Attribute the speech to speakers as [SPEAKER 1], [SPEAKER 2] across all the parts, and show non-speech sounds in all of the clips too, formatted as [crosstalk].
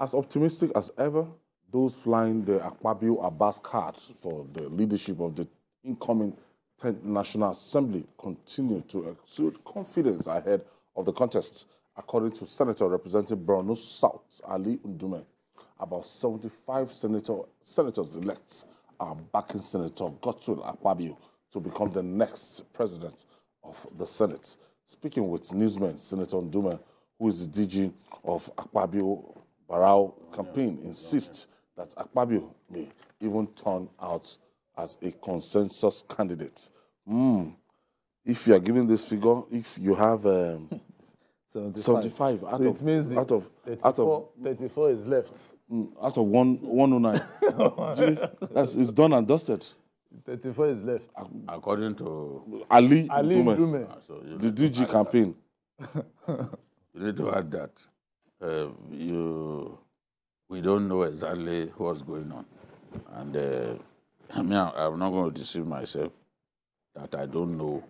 [SPEAKER 1] As optimistic as ever, those flying the Akpabio Abbas card for the leadership of the incoming 10th National Assembly continue to exude confidence ahead of the contest, according to Senator representing Borno South, Ali Ndume. About 75 senator, senators elects are backing Senator Godswill Akpabio to become the next president of the Senate. Speaking with newsmen, Senator Ndume, who is the DG of Akpabio Barao campaign, insists that Akpabio may even turn out as a consensus candidate. Mm. If you are giving this figure, if you have um, [laughs] 75. 75 out
[SPEAKER 2] so
[SPEAKER 1] of
[SPEAKER 2] it means
[SPEAKER 1] out of
[SPEAKER 2] 34,
[SPEAKER 1] out of
[SPEAKER 2] 34 is left.
[SPEAKER 1] mm, out of one 109. [laughs] Gee, that's it's done and dusted.
[SPEAKER 2] 34 is left.
[SPEAKER 3] According to
[SPEAKER 1] Ali,
[SPEAKER 2] Ali
[SPEAKER 1] Ndume,
[SPEAKER 2] Ndume.
[SPEAKER 3] so you,
[SPEAKER 1] the DG campaign. [laughs]
[SPEAKER 3] you need to add that uh, you we don't know exactly what's going on, and uh, [laughs] I mean I'm not going to deceive myself that I don't know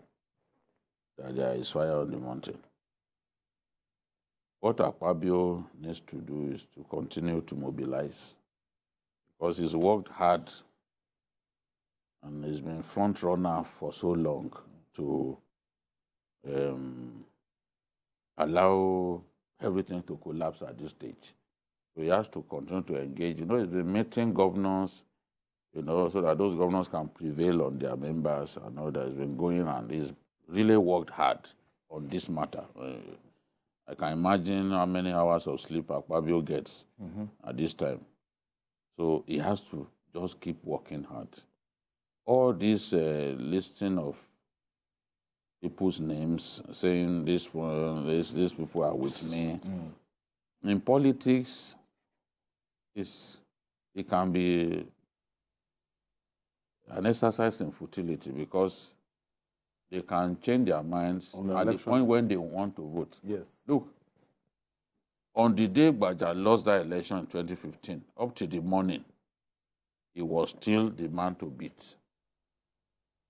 [SPEAKER 3] that there is fire on the mountain. What Akpabio needs to do is to continue to mobilize because he's worked hard and he's been front runner for so long to um, allow everything to collapse at this stage. So he has to continue to engage. You know, he's been meeting governors, you know, so that those governors can prevail on their members and all that. He's been going and he's really worked hard on this matter. I can imagine how many hours of sleep Akpabio gets at this time. So he has to just keep working hard. All this uh, listing of people's names, saying this one, this, these people are with me. Mm. In politics, it's, it can be an exercise in futility because they can change their minds
[SPEAKER 1] the
[SPEAKER 3] at the point when they want to vote.
[SPEAKER 2] Yes.
[SPEAKER 3] Look, on the day Gbaja lost that election in 2015, up to the morning, he was still the man to beat.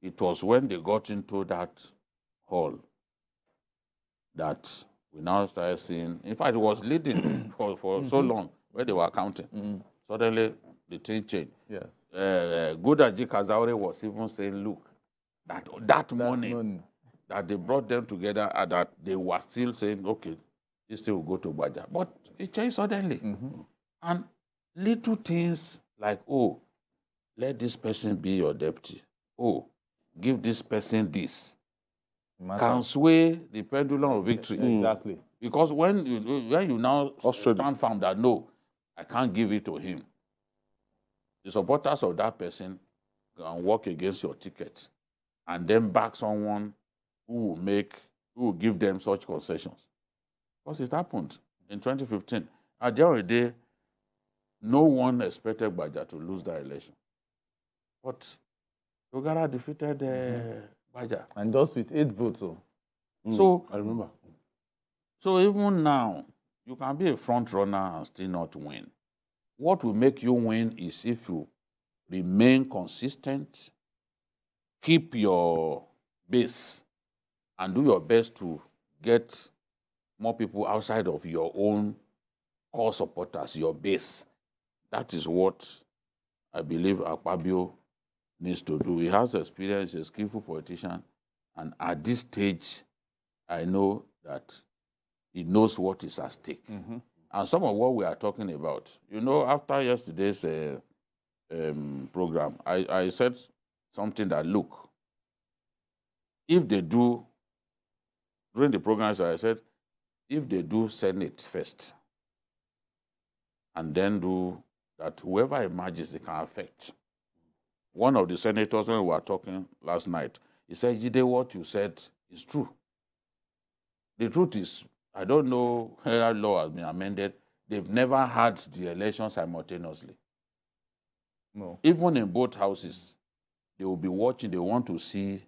[SPEAKER 3] It was when they got into that hall that we now started seeing. In fact, it was leading [coughs] for, for so mm-hmm. long when they were counting. Mm-hmm. Suddenly, the thing changed.
[SPEAKER 2] Yes.
[SPEAKER 3] Eh, uh, Gudaji Kazaure was even saying, look, that, that, morning,
[SPEAKER 2] None.
[SPEAKER 3] that they brought them together and that they were still saying, okay, this thing will go to Gbaja. But it changed suddenly. Mm-hmm. And little things like, oh, let this person be your deputy. Oh, give this person this.
[SPEAKER 2] Matter.
[SPEAKER 3] Can sway the pendulum of victory.
[SPEAKER 2] Exactly.
[SPEAKER 3] Because when you, when you now
[SPEAKER 1] Australia.
[SPEAKER 3] stand firm that no, I can't give it to him, the supporters of that person can work against your ticket and then back someone who will make, who will give them such concessions. Because it happened in 2015. At the end of the day, no one expected Baja to lose that election. But Dogara defeated uh, Baja.
[SPEAKER 2] And just with eight votes. Oh.
[SPEAKER 3] So
[SPEAKER 1] I remember.
[SPEAKER 3] So even now, you can be a front runner and still not win. What will make you win is if you remain consistent, keep your base, and do your best to get more people outside of your own core supporters, your base. That is what I believe Akpabio needs to do. He has experience, he's a skillful politician, and at this stage, I know that he knows what is at stake. And some of what we are talking about, you know, after yesterday's uh, um, program, I, I said something that look, if they do, during the program, I said, if they do Senate first, and then do that, whoever emerges, they can affect. One of the senators, when we were talking last night, he said, Jide, what you said is true. The truth is, I don't know whether law has been amended. They've never had the election simultaneously.
[SPEAKER 2] No.
[SPEAKER 3] Even in both houses, they will be watching. They want to see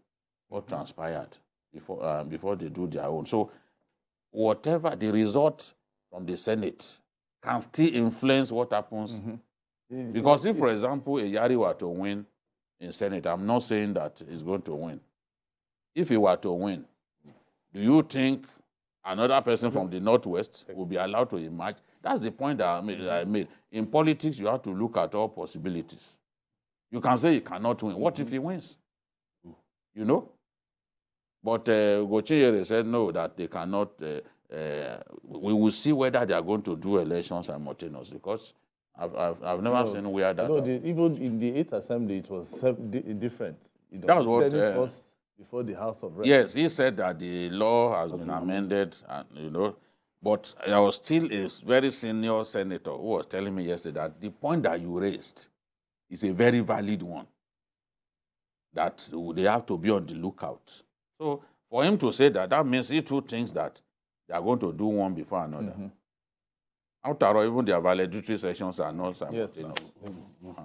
[SPEAKER 3] what transpired before uh, before they do their own. So, whatever the result from the Senate can still influence what happens. Because if, for example, a Yari were to win in Senate, I'm not saying that he's going to win. If he were to win, do you think another person from the northwest will be allowed to emerge. That's the point that I made, I made. In politics, you have to look at all possibilities. You can say he cannot win. What if he wins? You know? But uh, Gochinyere said no, that they cannot. Uh, uh, we will see whether they are going to do elections simultaneously because I've, I've, I've never seen where that.
[SPEAKER 2] No, the, even in the Eighth Assembly, it was different. Know,
[SPEAKER 3] That was what, uh,
[SPEAKER 2] first before the House of Reps.
[SPEAKER 3] Yes, he said that the law has been amended, and you know, but there was still a very senior senator who was telling me yesterday that the point that you raised is a very valid one. That they have to be on the lookout. So for him to say that, that means he too thinks that they are going to do one before another. After all, even their valedictory sessions are not simultaneous. Uh,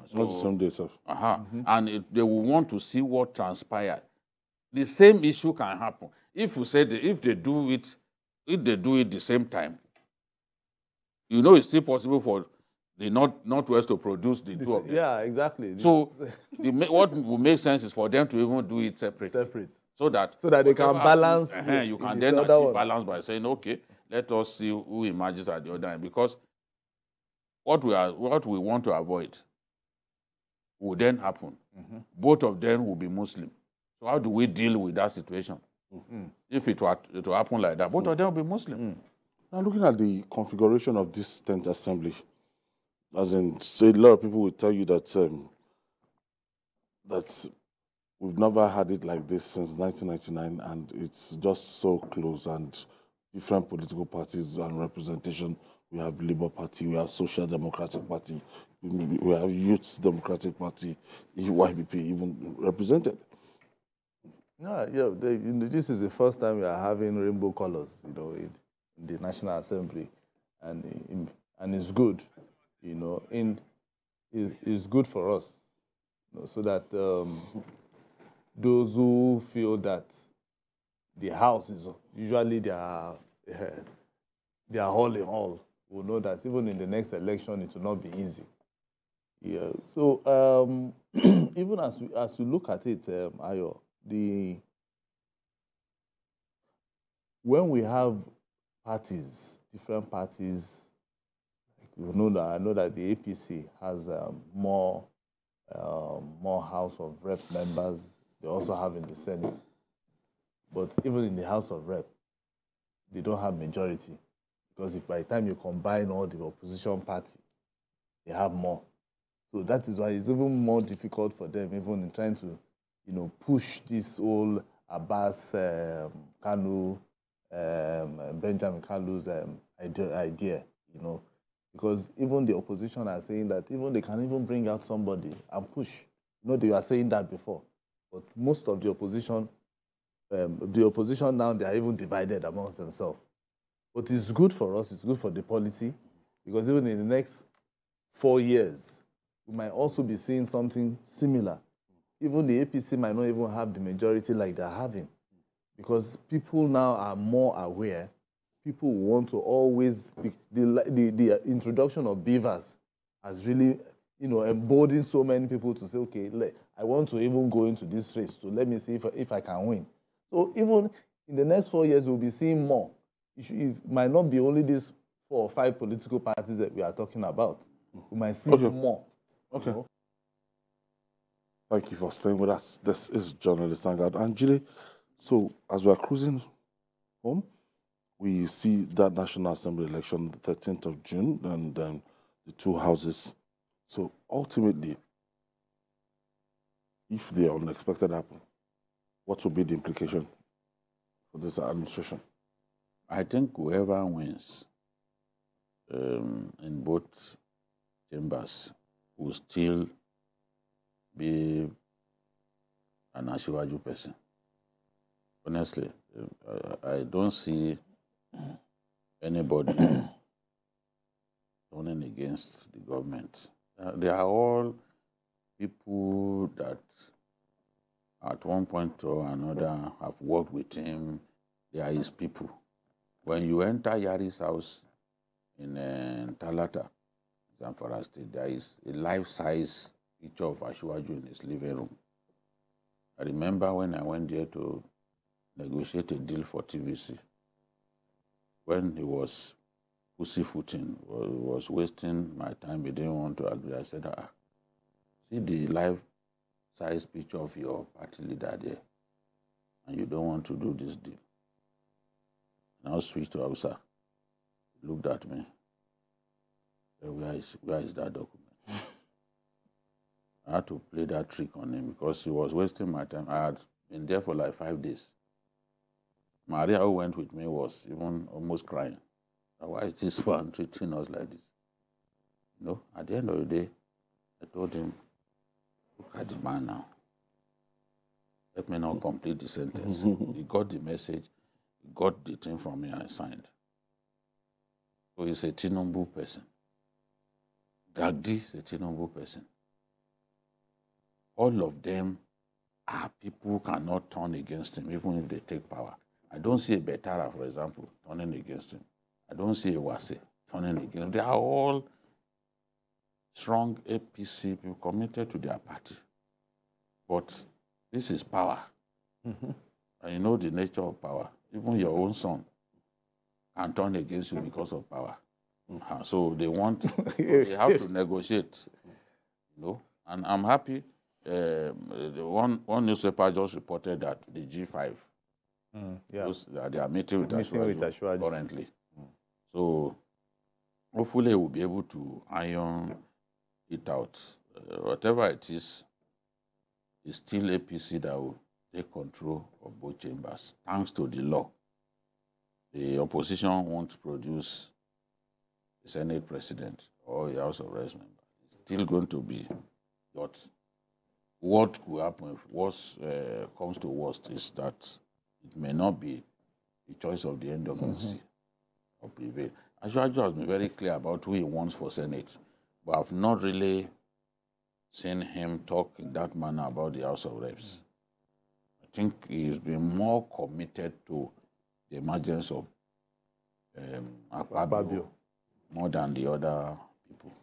[SPEAKER 3] so-
[SPEAKER 1] Not the same day, sir.
[SPEAKER 3] uh-huh. And it, they will want to see what transpired. The same issue can happen if you say the, if they do it, if they do it the same time. You know, it's still possible for the North Northwest to produce the two of them.
[SPEAKER 2] Yeah, exactly.
[SPEAKER 3] So, [laughs] the, what will make sense is for them to even do it separately,
[SPEAKER 2] separate.
[SPEAKER 3] so that
[SPEAKER 2] So that they can balance
[SPEAKER 3] happens, uh-huh, you
[SPEAKER 2] the-
[SPEAKER 3] can
[SPEAKER 2] the
[SPEAKER 3] then achieve
[SPEAKER 2] one.
[SPEAKER 3] balance by saying, okay, let us see who emerges at the other end, because what we are what we want to avoid will then happen.
[SPEAKER 2] Mm-hmm.
[SPEAKER 3] Both of them will be Muslim. So how do we deal with that situation?
[SPEAKER 2] Mm-hmm.
[SPEAKER 3] If it were will happen like that, both of them will be Muslim.
[SPEAKER 2] Mm.
[SPEAKER 1] Now, looking at the configuration of this 10th assembly, as in, say, a lot of people will tell you that um, that's we've never had it like this since 1999, and it's just so close and different political parties and representation. We have Labour Party, we have Social Democratic Party, we have Youth Democratic Party, YBP even represented.
[SPEAKER 2] Yeah, yeah. You know, this is the first time we are having rainbow colors, you know, in, in the National Assembly, and in, and it's good, you know. In it, it's good for us, you know, so that um, those who feel that the house is usually their uh, their all in all will know that even in the next election it will not be easy. Yeah. So um, [clears throat] even as we as we look at it, um, Ayo, the when we have parties, different parties, we know that I know that the APC has um, more um, more House of Rep members. They also have in the Senate, but even in the House of Rep, they don't have majority because if by the time you combine all the opposition party, they have more. So that is why it's even more difficult for them, even in trying to, you know, push this whole Abbas um, Kanu, um, Benjamin Kalu's um, idea, you know, because even the opposition are saying that even they can even bring out somebody and push. You know, they were saying that before, but most of the opposition, um, the opposition now, they are even divided amongst themselves. But it's good for us, it's good for the policy, because even in the next four years, we might also be seeing something similar. Even the APC might not even have the majority like they're having, because people now are more aware. People want to always be, the, the the introduction of BVAS has really you know emboldened so many people to say, okay, let, I want to even go into this race to let me see if if I can win. So even in the next four years, we'll be seeing more. It, should- it might not be only these four or five political parties that we are talking about. We might see
[SPEAKER 1] Okay.
[SPEAKER 2] more.
[SPEAKER 1] Okay. Thank you for staying with us. This is journalist Angad Angele. So, as we are cruising home, we see that National Assembly election, the 13th of June, and then the two houses. So, ultimately, if the unexpected happen, what will be the implication for this administration?
[SPEAKER 3] I think whoever wins um, in both chambers will still be an Asiwaju person. Honestly, uh, I, don't see anybody [coughs] turning against the government. Uh, they are all people that at one point or another have worked with him. They are his people. When you enter Yari's house in uh, Talata, Zamfara State, there is a life-size picture of Asiwaju in his living room. I remember when I went there to negotiate a deal for TVC. when he was pussyfooting, was wasting my time, he didn't want to agree. I said, ah, see the life size picture of your party leader there, and you don't want to do this deal. Now switch to Hausa. He looked at me. Where is where is that document? I had to play that trick on him because he was wasting my time. I had been there for like five days. Maria, who went with me, was even almost crying. Why is this [laughs] one treating us like this? You know, at the end of the day, I told him, look at the man now. Let me not complete the sentence. [laughs] he got the message, he got the thing from me, I signed. So he's a Tinubu person. Gagdi is a Tinubu person. All of them are people who cannot turn against him, even if they take power. I don't see a Betara, for example, turning against him. I don't see a Wase turning against him. They are all strong APC people committed to their party. But this is power. And you know the nature of power. Even your own son can turn against you because of power. Uh, So they want, [laughs] they have to negotiate, you know. And I'm happy. Um, the one, one newspaper just reported that the G5,
[SPEAKER 2] Yeah.
[SPEAKER 3] those, that they are meeting with
[SPEAKER 2] Meeting with Asiwaju.
[SPEAKER 3] currently. So hopefully we'll be able to iron it out. Uh, whatever it is, it's still APC that will take control of both chambers, thanks to the law. The opposition won't produce a Senate president or a House of Reps member. It's still going to be but what could happen if worst uh, comes to worst is that it may not be the choice of the NWC or prevail. Asiwaju has been very clear about who he wants for Senate, but I've not really seen him talk in that manner about the House of Reps. I think he's been more committed to the emergence of um, Akpabio
[SPEAKER 2] Akpabio.
[SPEAKER 3] more than the other people.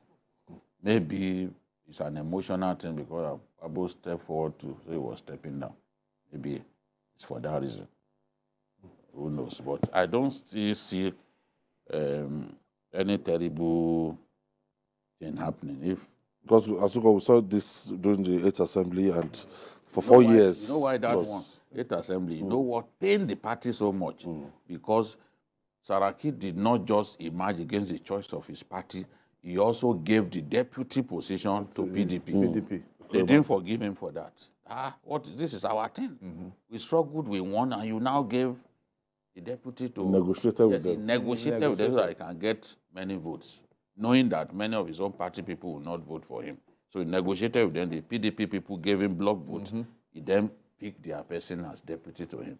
[SPEAKER 3] Maybe it's an emotional thing because Abu stepped forward to say he was stepping down. Maybe it's for that reason. Who knows? But I don't still see um, any terrible thing happening. If
[SPEAKER 1] Because Asuka, we saw this during the 8th assembly, and for four
[SPEAKER 3] why-
[SPEAKER 1] years.
[SPEAKER 3] You know why that
[SPEAKER 1] was-
[SPEAKER 3] one? Eighth assembly. You know what pained the party so much? Because Saraki did not just emerge against the choice of his party, he also gave the deputy position to PDP.
[SPEAKER 2] PDP.
[SPEAKER 3] They didn't forgive him for that. Ah, what is this? Is our thing. We struggled, we won, and you now gave the deputy to
[SPEAKER 1] negotiated with
[SPEAKER 3] yes, he
[SPEAKER 1] them.
[SPEAKER 3] negotiated with them so that he can get many votes, knowing that many of his own party people will not vote for him. So he negotiated with them. The PDP people gave him block votes. He then picked their person as deputy to him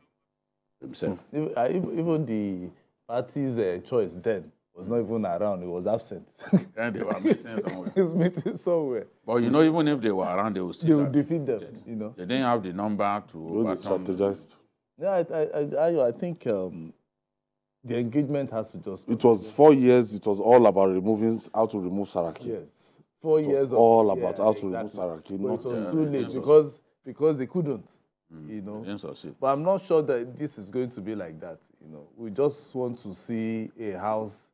[SPEAKER 3] himself.
[SPEAKER 2] Even, uh, even the party's uh, choice then was not even around. It was absent. [laughs]
[SPEAKER 3] and they were meeting somewhere. [laughs]
[SPEAKER 2] He's meeting somewhere.
[SPEAKER 3] But you know, even if they were around, they would still
[SPEAKER 2] They
[SPEAKER 3] have
[SPEAKER 2] defeat them, you know.
[SPEAKER 3] They didn't have the number to
[SPEAKER 1] Really strategized.
[SPEAKER 2] Yeah, I, I, I, I- I think um, the engagement has to just.
[SPEAKER 1] It was four years. It was all about removing how to remove Saraki.
[SPEAKER 2] Yes. Four
[SPEAKER 1] was
[SPEAKER 2] years. of-
[SPEAKER 1] all about how to remove Saraki,
[SPEAKER 2] But
[SPEAKER 1] not,
[SPEAKER 2] it was
[SPEAKER 1] uh,
[SPEAKER 2] too
[SPEAKER 3] it
[SPEAKER 2] late
[SPEAKER 3] was-
[SPEAKER 2] because because they couldn't. You know. But I'm not sure that this is going to be like that. You know, we just want to see a house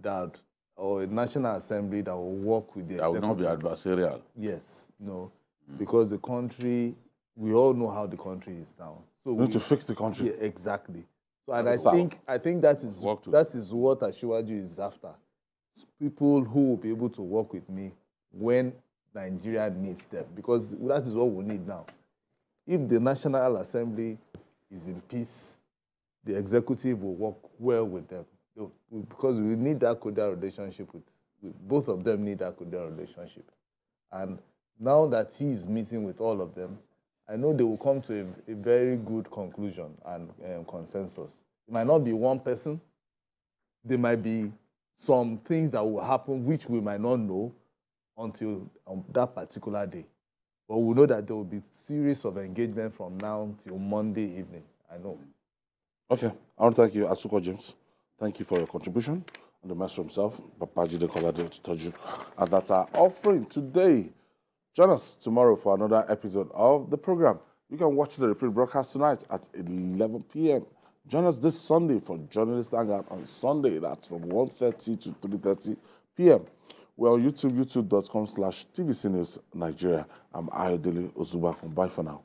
[SPEAKER 2] that or a national assembly that will work with the
[SPEAKER 3] That would not be adversarial.
[SPEAKER 2] Yes, no, because the country, we all know how the country is now. So
[SPEAKER 1] We need to fix the country.
[SPEAKER 2] yeah, exactly. So and I think I think that is that is what Ashiwaju is after. People who will be able to work with me when Nigeria needs them, because that is what we need now. If the National Assembly is in peace, the executive will work well with them because we need that cordial relationship with, with both of them need that cordial relationship. And now that he is meeting with all of them, I know they will come to a, a very good conclusion and um, consensus. It might not be one person. There might be some things that will happen which we might not know until um, that particular day. But we know that there will be series of engagement from now till Monday evening. I know.
[SPEAKER 1] Okay. I want to thank you, Asuko James. Thank you for your contribution. And the master himself, Papaji de Kolade Toju. And that's our offering today. Join us tomorrow for another episode of the program. You can watch the repeat broadcast tonight at 11 p.m. Join us this Sunday for Journalist Hangout on Sunday. That's from 1.30 to 3.30 p.m. We're on YouTube, youtube.com slash TVC News Nigeria. I'm Ayodele Ozugbakun. Bye for now.